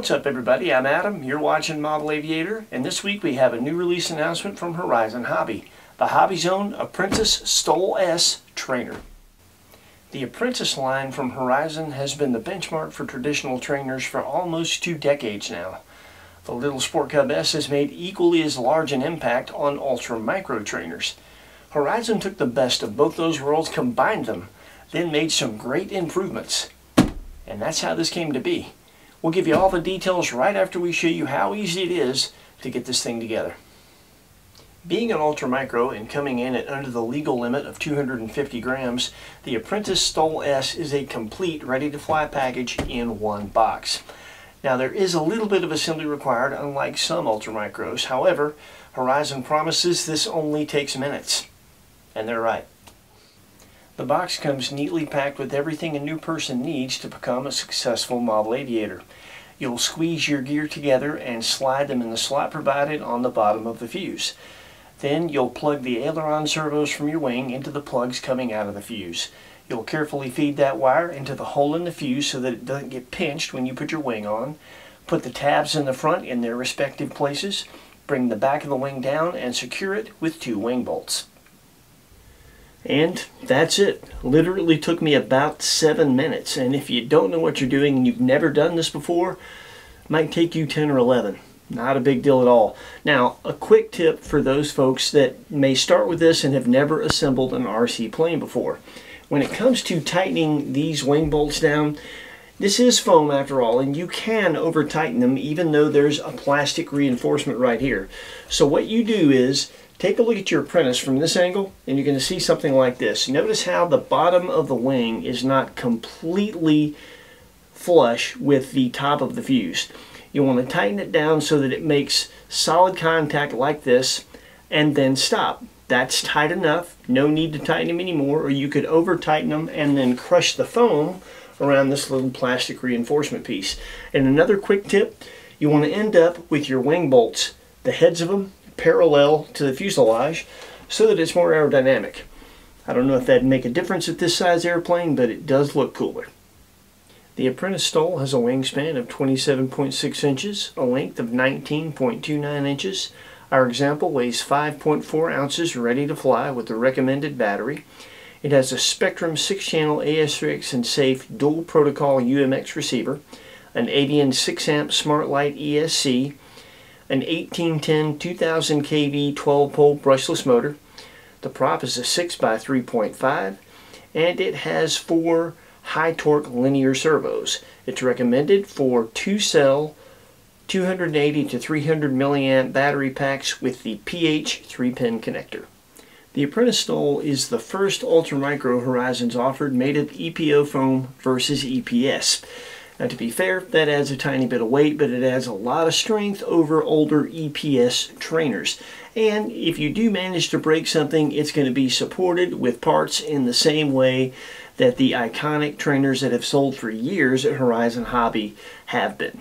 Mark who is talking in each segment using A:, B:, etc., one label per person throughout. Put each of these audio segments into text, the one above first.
A: what's up everybody? I'm Adam, you're watching Model Aviator, and this week we have a new release announcement from Horizon Hobby, the HobbyZone Apprentice STOL S trainer. The Apprentice line from Horizon has been the benchmark for traditional trainers for almost two decades now. The little Sport Cub S has made equally as large an impact on ultra micro trainers. Horizon took the best of both those worlds, combined them, then made some great improvements. And that's how this came to be. We'll give you all the details right after we show you how easy it is to get this thing together. Being an ultra micro and coming in at under the legal limit of 250 grams, the Apprentice STOL S is a complete ready-to-fly package in one box. Now there is a little bit of assembly required unlike some ultra micros. However, Horizon promises this only takes minutes. And they're right. The box comes neatly packed with everything a new person needs to become a successful model aviator. You'll squeeze your gear together and slide them in the slot provided on the bottom of the fuse. Then you'll plug the aileron servos from your wing into the plugs coming out of the fuse. You'll carefully feed that wire into the hole in the fuse so that it doesn't get pinched when you put your wing on. Put the tabs in the front in their respective places. Bring the back of the wing down and secure it with two wing bolts. And that's it. Literally took me about seven minutes. And if you don't know what you're doing and you've never done this before, might take you 10 or 11. Not a big deal at all. Now, a quick tip for those folks that may start with this and have never assembled an RC plane before. When it comes to tightening these wing bolts down, this is foam after all, and you can over tighten them even though there's a plastic reinforcement right here. So what you do is Take a look at your apprentice from this angle and you're going to see something like this. Notice how the bottom of the wing is not completely flush with the top of the fuse. You want to tighten it down so that it makes solid contact like this and then stop. That's tight enough. No need to tighten them anymore or you could over tighten them and then crush the foam around this little plastic reinforcement piece. And another quick tip, you want to end up with your wing bolts, the heads of them parallel to the fuselage so that it's more aerodynamic. I don't know if that'd make a difference at this size airplane, but it does look cooler. The Apprentice STOL has a wingspan of 27.6 inches, a length of 19.29 inches. Our example weighs 5.4 ounces ready to fly with the recommended battery. It has a Spektrum 6-channel AS3X and safe dual protocol UMX receiver, an Avian 6 amp Smart Light ESC, an 1810 2000 kV 12 pole brushless motor. The prop is a 6 by 3.5 and it has four high torque linear servos. It's recommended for two cell 280 to 300 milliamp battery packs with the PH 3 pin connector. The Apprentice STOL is the first ultramicro Horizons offered made of EPO foam versus EPS. Now to be fair, that adds a tiny bit of weight, but it adds a lot of strength over older EPS trainers. And if you do manage to break something, it's going to be supported with parts in the same way that the iconic trainers that have sold for years at Horizon Hobby have been.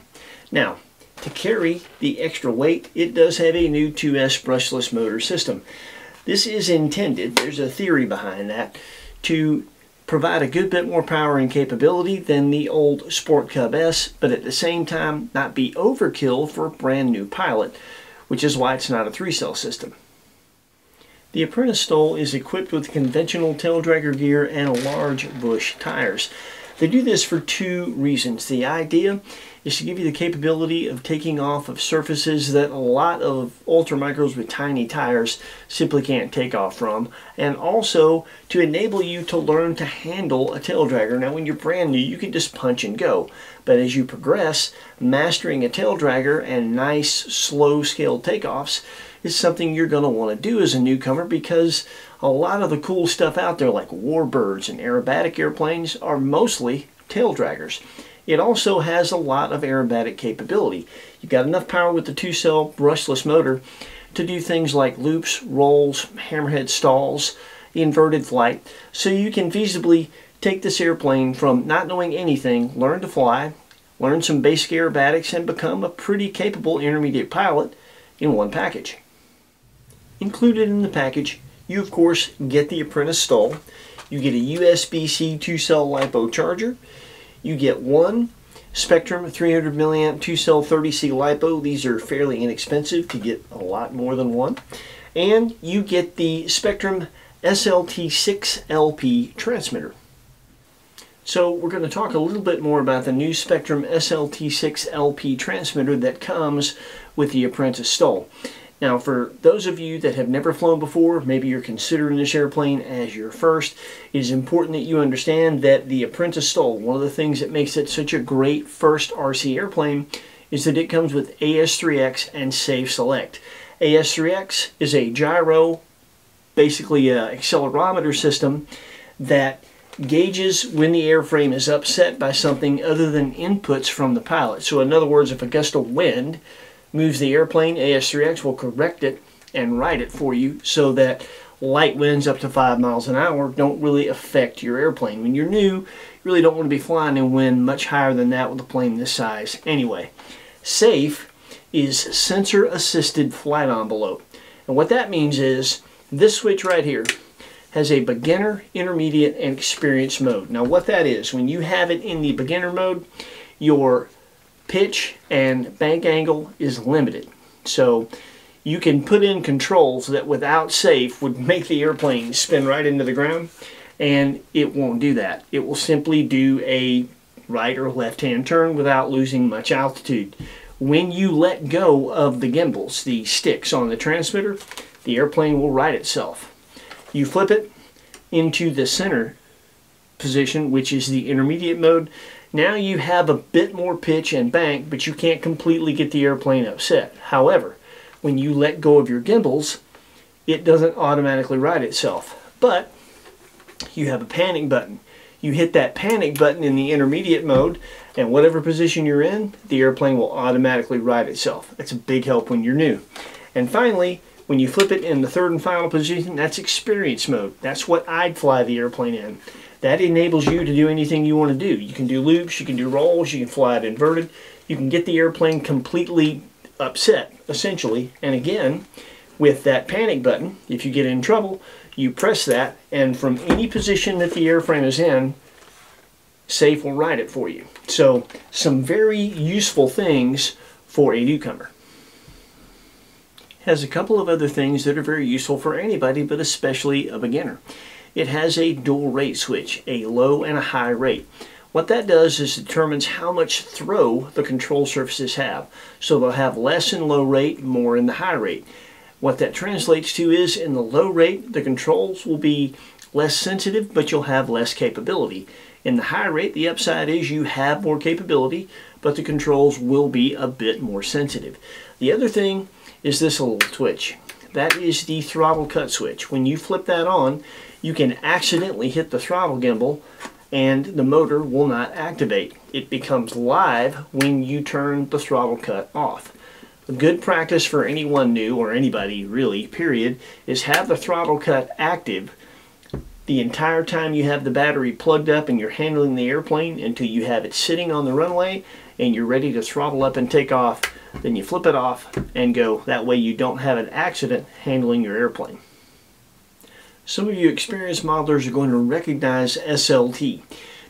A: Now, to carry the extra weight, it does have a new 2S brushless motor system. This is intended, there's a theory behind that, to provide a good bit more power and capability than the old Sport Cub S, but at the same time not be overkill for a brand new pilot, which is why it's not a three-cell system. The Apprentice STOL is equipped with conventional tail dragger gear and large bush tires. They do this for two reasons. The idea is to give you the capability of taking off of surfaces that a lot of ultra micros with tiny tires simply can't take off from and also to enable you to learn to handle a tail dragger. Now when you're brand new you can just punch and go but as you progress mastering a tail dragger and nice slow scale takeoffs is something you're going to want to do as a newcomer because a lot of the cool stuff out there like warbirds and aerobatic airplanes are mostly tail draggers. It also has a lot of aerobatic capability. You've got enough power with the two-cell brushless motor to do things like loops, rolls, hammerhead stalls, inverted flight, so you can feasibly take this airplane from not knowing anything, learn to fly, learn some basic aerobatics, and become a pretty capable intermediate pilot in one package. Included in the package, you of course get the Apprentice STOL, You get a USB-C 2-cell LiPo charger. You get one Spektrum 300 milliamp 2 cell 30C LiPo. These are fairly inexpensive to get a lot more than one. And you get the Spektrum SLT6LP transmitter. So we're going to talk a little bit more about the new Spektrum SLT6LP transmitter that comes with the Apprentice STOL. Now for those of you that have never flown before, maybe you're considering this airplane as your first, it is important that you understand that the Apprentice STOL, one of the things that makes it such a great first RC airplane is that it comes with AS3X and Safe Select. AS3X is a gyro, basically an accelerometer system that gauges when the airframe is upset by something other than inputs from the pilot. So in other words, if a gust of wind moves the airplane, AS3X will correct it and right it for you so that light winds up to 5 miles an hour don't really affect your airplane. When you're new, you really don't want to be flying in wind much higher than that with a plane this size. Anyway, SAFE is Sensor Assisted Flight Envelope. And what that means is this switch right here has a beginner, intermediate, and experienced mode. Now what that is, when you have it in the beginner mode, your pitch and bank angle is limited. So you can put in controls that without safe would make the airplane spin right into the ground and it won't do that. It will simply do a right or left hand turn without losing much altitude. When you let go of the gimbals, the sticks on the transmitter, the airplane will right itself. You flip it into the center position, which is the intermediate mode, now you have a bit more pitch and bank, but you can't completely get the airplane upset. However, when you let go of your gimbals, it doesn't automatically right itself. But you have a panic button. You hit that panic button in the intermediate mode, and whatever position you're in, the airplane will automatically right itself. That's a big help when you're new. And finally, when you flip it in the third and final position, that's experience mode. That's what I'd fly the airplane in. That enables you to do anything you want to do. You can do loops, you can do rolls, you can fly it inverted. You can get the airplane completely upset, essentially. And again, with that panic button, if you get in trouble, you press that, and from any position that the airframe is in, Safe will right it for you. So, some very useful things for a newcomer. Has a couple of other things that are very useful for anybody, but especially a beginner it has a dual rate switch, a low and a high rate. What that does is determines how much throw the control surfaces have. So they'll have less in low rate, more in the high rate. What that translates to is in the low rate, the controls will be less sensitive, but you'll have less capability. In the high rate, the upside is you have more capability, but the controls will be a bit more sensitive. The other thing is this little twitch. That is the throttle cut switch. When you flip that on, you can accidentally hit the throttle gimbal and the motor will not activate. It becomes live when you turn the throttle cut off. A good practice for anyone new or anybody really, period, is have the throttle cut active the entire time you have the battery plugged up and you're handling the airplane until you have it sitting on the runway and you're ready to throttle up and take off. Then you flip it off and go. That way you don't have an accident handling your airplane. Some of you experienced modelers are going to recognize SLT.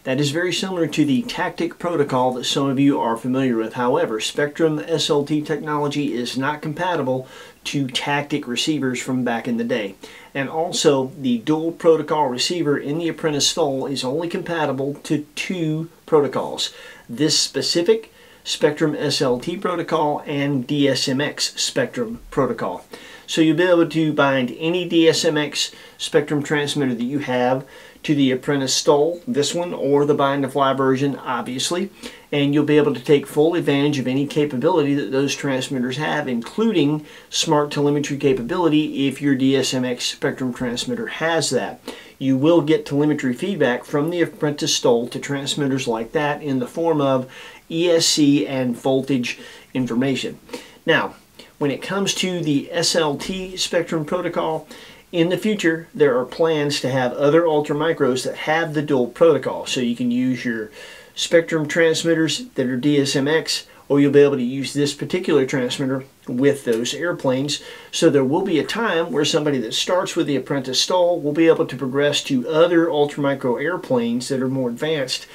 A: That is very similar to the TACTIC protocol that some of you are familiar with. However, Spektrum SLT technology is not compatible to TACTIC receivers from back in the day. And also, the dual protocol receiver in the Apprentice STOL is only compatible to two protocols. This specific Spektrum SLT protocol and DSMX Spectrum protocol. So you'll be able to bind any DSMX Spektrum transmitter that you have to the Apprentice STOL, this one, or the bind to fly version, obviously, and you'll be able to take full advantage of any capability that those transmitters have, including smart telemetry capability if your DSMX Spektrum transmitter has that. You will get telemetry feedback from the Apprentice STOL to transmitters like that in the form of ESC and voltage information. Now, when it comes to the SLT Spektrum protocol, in the future, there are plans to have other ultramicros that have the dual protocol. So you can use your Spektrum transmitters that are DSMX, or you'll be able to use this particular transmitter with those airplanes. So there will be a time where somebody that starts with the Apprentice STOL will be able to progress to other ultramicro airplanes that are more advanced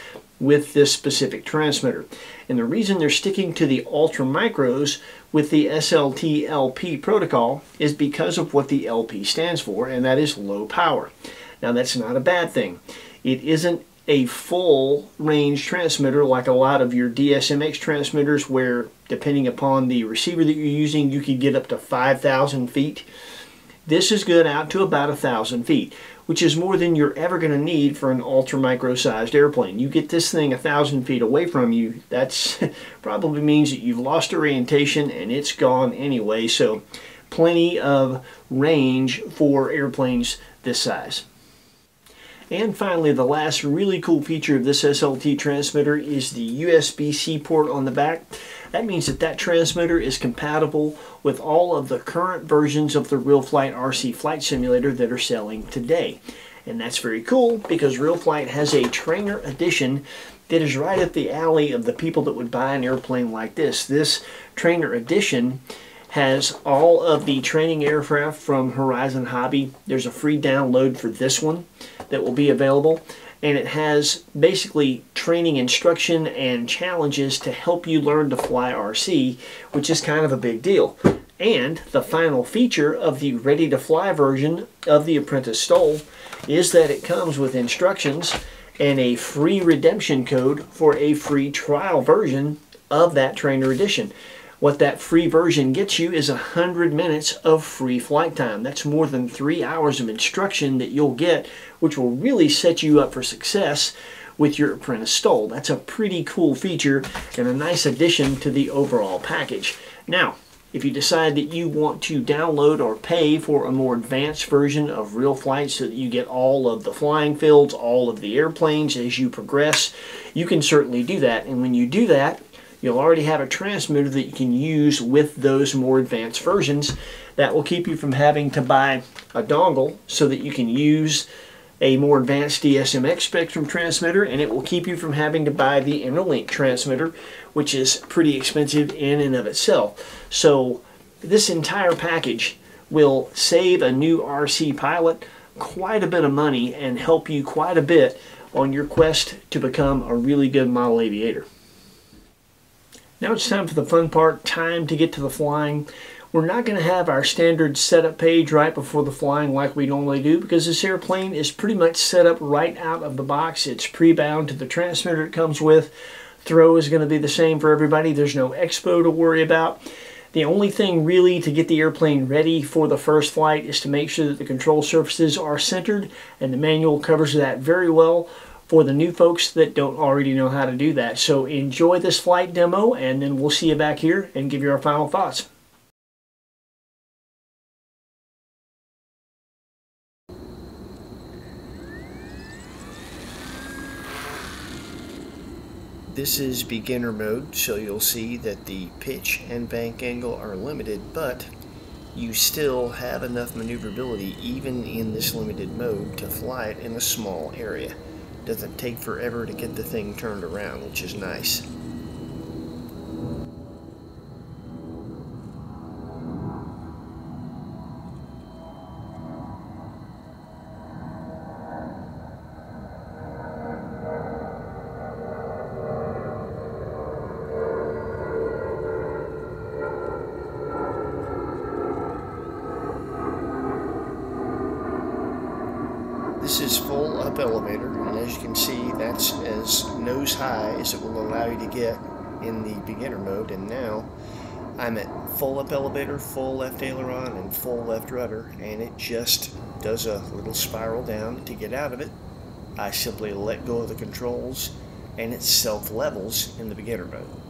A: with this specific transmitter. And the reason they're sticking to the ultra micros with the SLT LP protocol is because of what the LP stands for, and that is low power. Now that's not a bad thing. It isn't a full range transmitter like a lot of your DSMX transmitters where depending upon the receiver that you're using you could get up to 5,000 feet. This is good out to about a thousand feet, which is more than you're ever going to need for an ultra micro sized airplane. You get this thing a thousand feet away from you, that's probably means that you've lost orientation and it's gone anyway. So plenty of range for airplanes this size. And finally, the last really cool feature of this SLT transmitter is the USB-C port on the back. That means that that transmitter is compatible with all of the current versions of the RealFlight RC flight simulator that are selling today. And that's very cool because RealFlight has a trainer edition that is right up the alley of the people that would buy an airplane like this. This trainer edition has all of the training aircraft from Horizon Hobby. There's a free download for this one that will be available and it has basically training instruction and challenges to help you learn to fly RC, which is kind of a big deal. And the final feature of the ready to fly version of the Apprentice STOL is that it comes with instructions and a free redemption code for a free trial version of that trainer edition. What that free version gets you is 100 minutes of free flight time. That's more than three hours of instruction that you'll get, which will really set you up for success with your Apprentice STOL. That's a pretty cool feature and a nice addition to the overall package. Now, if you decide that you want to download or pay for a more advanced version of RealFlight so that you get all of the flying fields, all of the airplanes as you progress, you can certainly do that. And when you do that, you'll already have a transmitter that you can use with those more advanced versions. That will keep you from having to buy a dongle so that you can use a more advanced DSMX Spektrum transmitter and it will keep you from having to buy the Interlink transmitter which is pretty expensive in and of itself. So this entire package will save a new RC pilot quite a bit of money and help you quite a bit on your quest to become a really good model aviator. Now it's time for the fun part, time to get to the flying. We're not going to have our standard setup page right before the flying like we normally do because this airplane is pretty much set up right out of the box. It's pre-bound to the transmitter it comes with. Throw is going to be the same for everybody. There's no expo to worry about. The only thing really to get the airplane ready for the first flight is to make sure that the control surfaces are centered and the manual covers that very well for the new folks that don't already know how to do that. So enjoy this flight demo and then we'll see you back here and give you our final thoughts. This is beginner mode, so you'll see that the pitch and bank angle are limited, but you still have enough maneuverability even in this limited mode to fly it in a small area doesn't take forever to get the thing turned around, which is nice. Nose high as it will allow you to get in the beginner mode. And now I'm at full up elevator, full left aileron, and full left rudder, and it just does a little spiral down to get out of it. I simply let go of the controls, and it self levels in the beginner mode.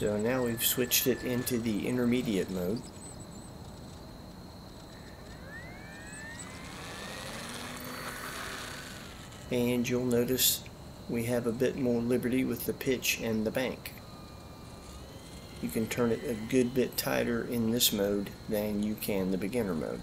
A: So now we've switched it into the intermediate mode. And you'll notice we have a bit more liberty with the pitch and the bank. you can turn it a good bit tighter in this mode than you can the beginner mode.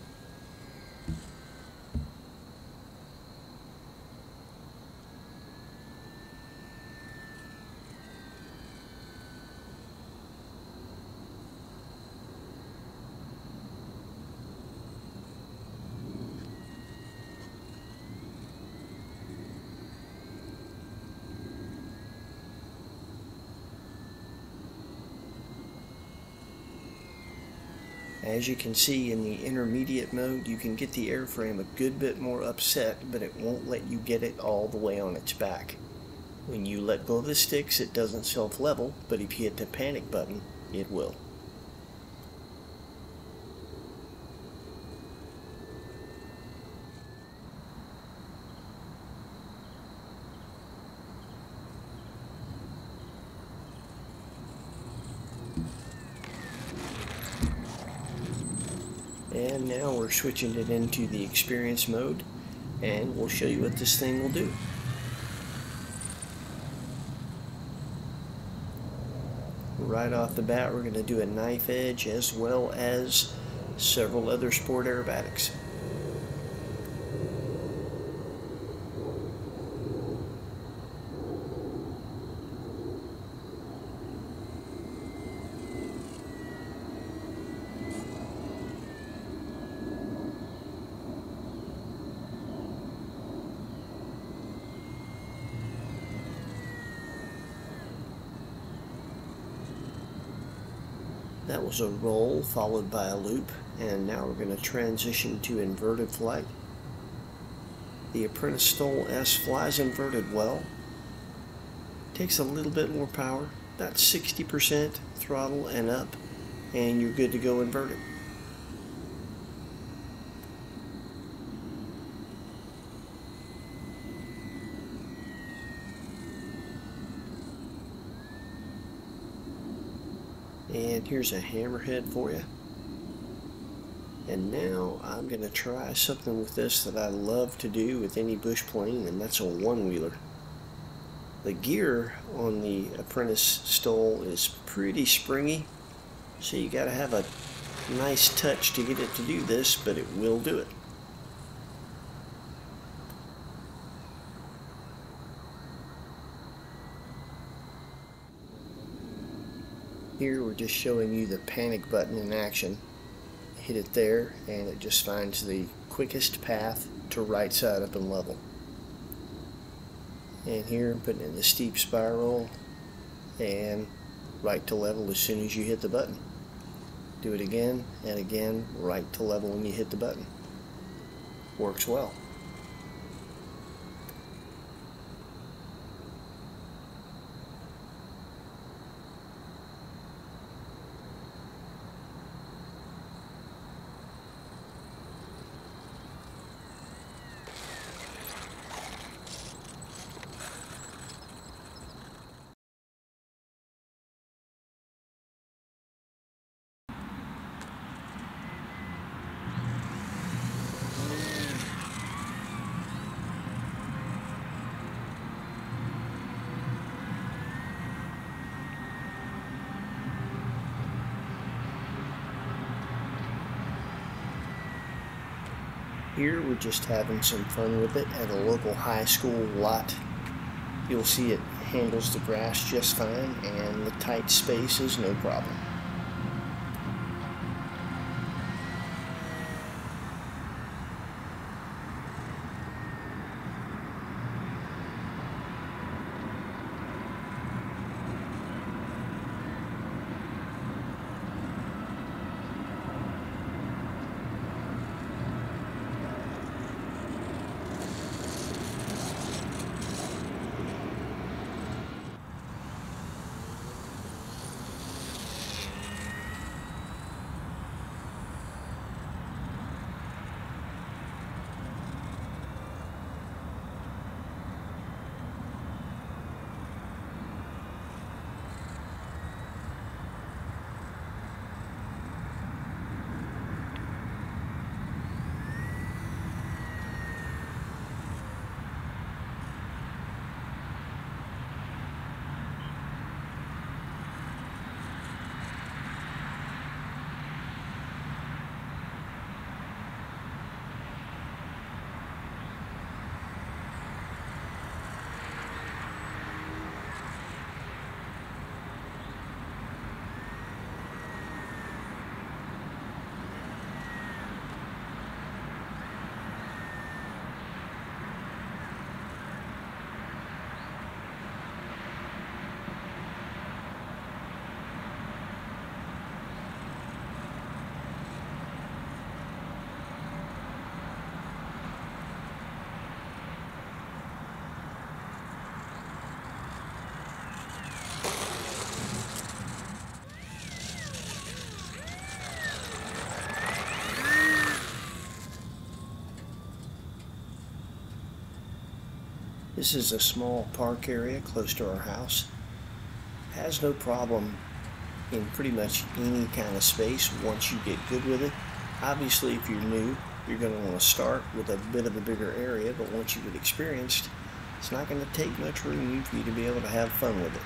A: As you can see in the intermediate mode, you can get the airframe a good bit more upset, but it won't let you get it all the way on its back. When you let go of the sticks, it doesn't self-level, but if you hit the panic button, it will. And now we're switching it into the experience mode and we'll show you what this thing will do. Right off the bat we're going to do a knife edge as well as several other sport aerobatics. That was a roll followed by a loop, and now we're going to transition to inverted flight. The Apprentice STOL S flies inverted well. Takes a little bit more power, about 60% throttle and up, and you're good to go inverted. And here's a hammerhead for you. And now I'm going to try something with this that I love to do with any bush plane, and that's a one-wheeler. The gear on the Apprentice STOL is pretty springy, so you got to have a nice touch to get it to do this, but it will do it. Here we're just showing you the panic button in action. Hit it there and it just finds the quickest path to right side up and level. And here I'm putting in the steep spiral and right to level as soon as you hit the button. Do it again and again, right to level when you hit the button. Works well. Here we're just having some fun with it at a local high school lot. You'll see it handles the grass just fine and the tight space is no problem. This is a small park area close to our house. Has no problem in pretty much any kind of space once you get good with it. Obviously, if you're new, you're going to want to start with a bit of a bigger area, but once you get experienced, it's not going to take much room for you to be able to have fun with it.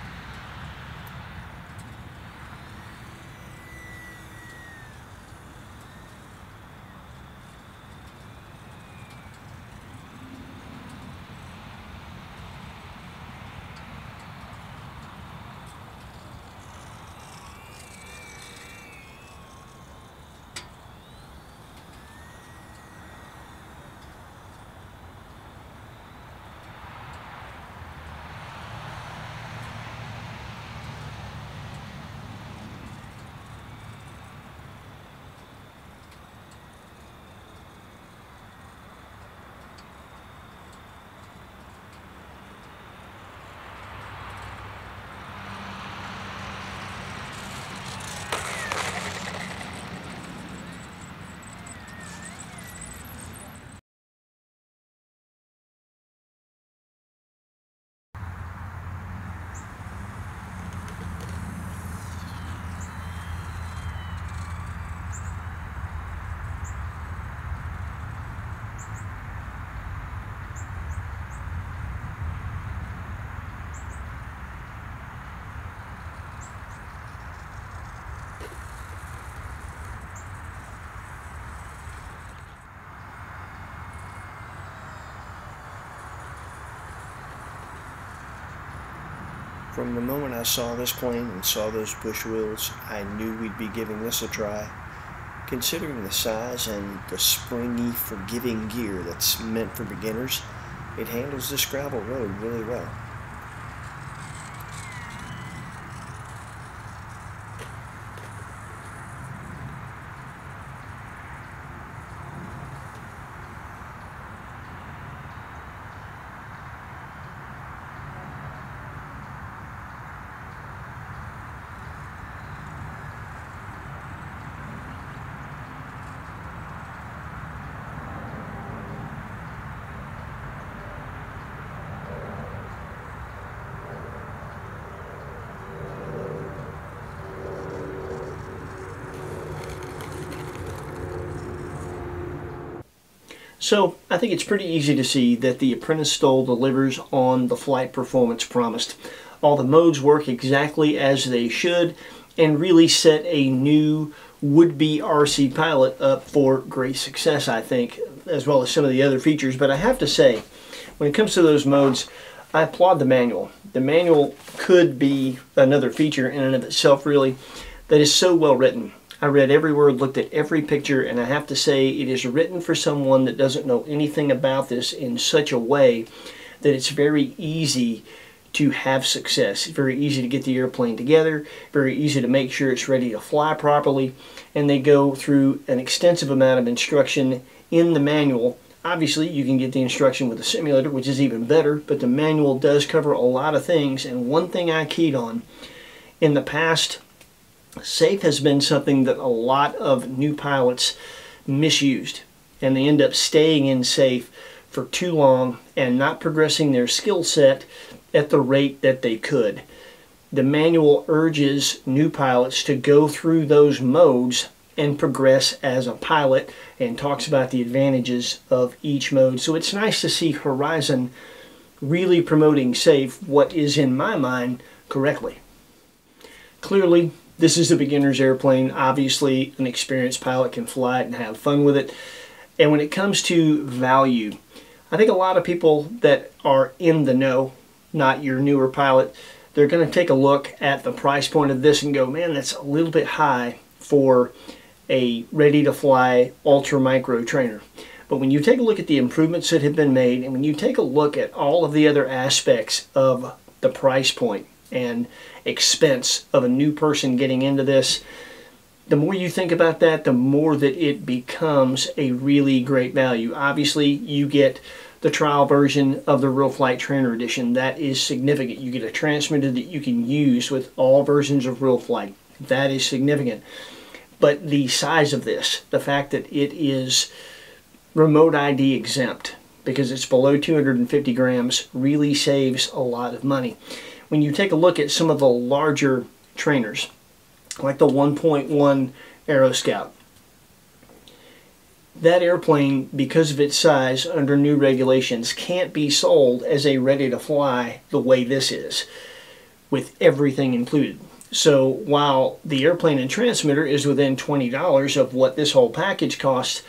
A: From the moment I saw this plane and saw those bush wheels, I knew we'd be giving this a try. Considering the size and the springy, forgiving gear that's meant for beginners, it handles this gravel road really well. So I think it's pretty easy to see that the Apprentice STOL delivers on the flight performance promised. All the modes work exactly as they should and really set a new would-be RC pilot up for great success, I think, as well as some of the other features. But I have to say, when it comes to those modes, I applaud the manual. The manual could be another feature in and of itself, really, that is so well written. I read every word, looked at every picture, and I have to say it is written for someone that doesn't know anything about this in such a way that it's very easy to have success. It's very easy to get the airplane together, very easy to make sure it's ready to fly properly, and they go through an extensive amount of instruction in the manual. Obviously, you can get the instruction with the simulator, which is even better, but the manual does cover a lot of things, and one thing I keyed on in the past SAFE has been something that a lot of new pilots misused and they end up staying in SAFE for too long and not progressing their skill set at the rate that they could. The manual urges new pilots to go through those modes and progress as a pilot and talks about the advantages of each mode. So it's nice to see Horizon really promoting SAFE, what is in my mind correctly. Clearly, this is a beginner's airplane. Obviously, an experienced pilot can fly it and have fun with it. And when it comes to value, I think a lot of people that are in the know, not your newer pilot, they're going to take a look at the price point of this and go, man, that's a little bit high for a ready to fly ultra micro trainer. But when you take a look at the improvements that have been made and when you take a look at all of the other aspects of the price point, and expense of a new person getting into this, the more you think about that, the more that it becomes a really great value. Obviously, you get the trial version of the RealFlight Trainer Edition. That is significant. You get a transmitter that you can use with all versions of RealFlight. That is significant. But the size of this, the fact that it is remote ID exempt, because it's below 250 grams really saves a lot of money. When you take a look at some of the larger trainers, like the 1.1 AeroScout, that airplane, because of its size under new regulations, can't be sold as a ready to fly the way this is, with everything included. So while the airplane and transmitter is within $20 of what this whole package costs,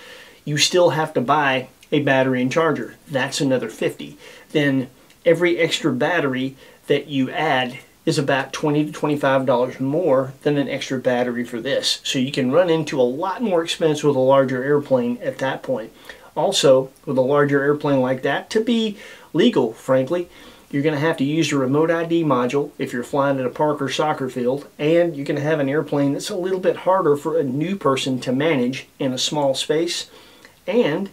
A: you still have to buy a battery and charger. That's another 50. Then every extra battery that you add is about 20 to $25 more than an extra battery for this. So you can run into a lot more expense with a larger airplane at that point. Also, with a larger airplane like that, to be legal, frankly, you're going to have to use your remote ID module if you're flying at a park or soccer field, and you're going to have an airplane that's a little bit harder for a new person to manage in a small space. And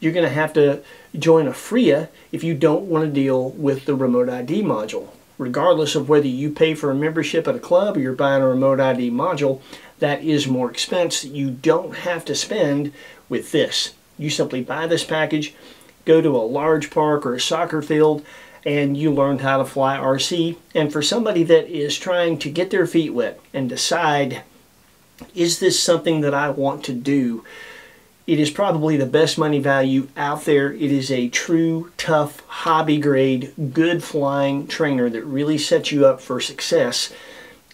A: you're going to have to join a FRIA if you don't want to deal with the remote ID module. Regardless of whether you pay for a membership at a club or you're buying a remote ID module, that is more expense that you don't have to spend with this. You simply buy this package, go to a large park or a soccer field, and you learned how to fly RC. And for somebody that is trying to get their feet wet and decide, is this something that I want to do? It is probably the best money value out there. It is a true, tough, hobby grade, good flying trainer that really sets you up for success.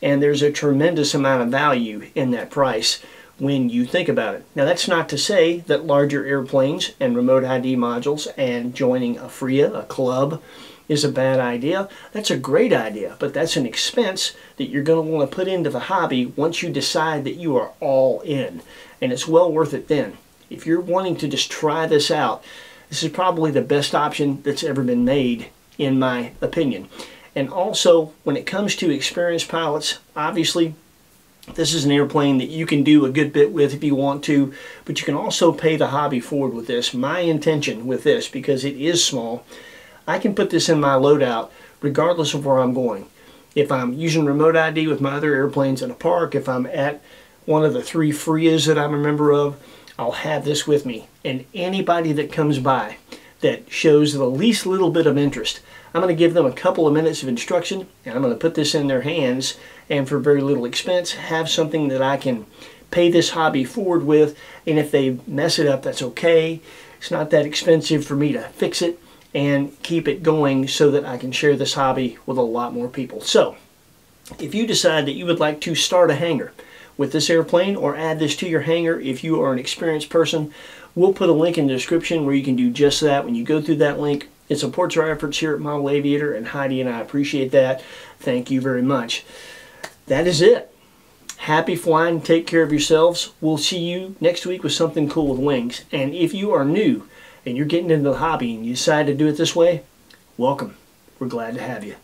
A: And there's a tremendous amount of value in that price when you think about it. Now, that's not to say that larger airplanes and remote ID modules and joining a FRIA, a club, is a bad idea. That's a great idea, but that's an expense that you're going to want to put into the hobby once you decide that you are all in. And it's well worth it then. If you're wanting to just try this out, this is probably the best option that's ever been made, in my opinion. And also, when it comes to experienced pilots, obviously this is an airplane that you can do a good bit with if you want to, but you can also pay the hobby forward with this. My intention with this, because it is small, I can put this in my loadout regardless of where I'm going. If I'm using remote ID with my other airplanes in a park, if I'm at one of the three FRIAs that I'm a member of, I'll have this with me. And anybody that comes by that shows the least little bit of interest, I'm going to give them a couple of minutes of instruction and I'm going to put this in their hands and for very little expense have something that I can pay this hobby forward with and if they mess it up that's okay. It's not that expensive for me to fix it and keep it going so that I can share this hobby with a lot more people. So, if you decide that you would like to start a hangar with this airplane or add this to your hangar if you are an experienced person, we'll put a link in the description where you can do just that. When you go through that link, it supports our efforts here at Model Aviator, and Heidi and I appreciate that. Thank you very much. That is it. Happy flying. Take care of yourselves. We'll see you next week with something cool with wings. And if you are new, and you're getting into the hobby and you decide to do it this way, welcome. We're glad to have you.